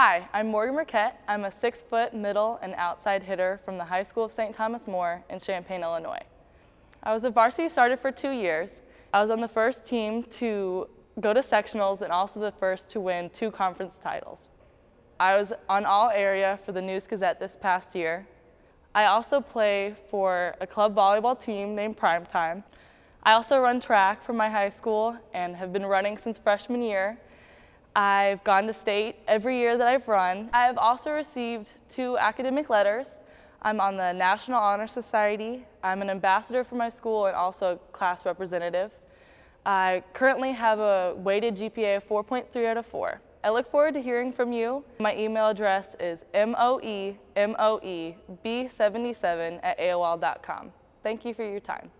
Hi, I'm Morgan Buerkett. I'm a six foot middle and outside hitter from the High School of St. Thomas More in Champaign, Illinois. I was a varsity starter for two years. I was on the first team to go to sectionals and also the first to win two conference titles. I was on all area for the News Gazette this past year. I also play for a club volleyball team named Primetime. I also run track for my high school and have been running since freshman year. I've gone to state every year that I've run. I have also received two academic letters. I'm on the National Honor Society. I'm an ambassador for my school and also a class representative. I currently have a weighted GPA of 4.3 out of 4. I look forward to hearing from you. My email address is moemoeb77 at aol.com. Thank you for your time.